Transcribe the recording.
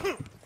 Hmph!